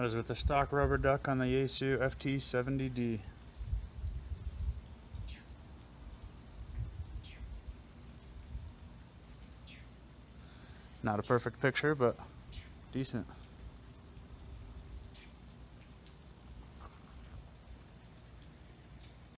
That is with the stock rubber duck on the Yaesu FT70D. Not a perfect picture, but decent.